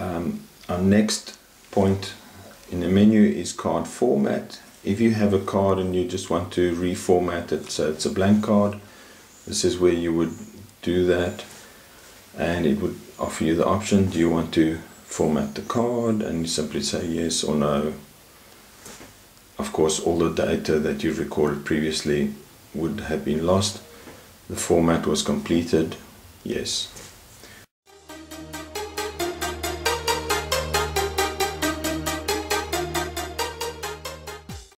Um, our next point in the menu is card format. If you have a card and you just want to reformat it so it's a blank card, this is where you would do that. And it would offer you the option do you want to format the card? And you simply say yes or no. Of course all the data that you recorded previously would have been lost. The format was completed yes.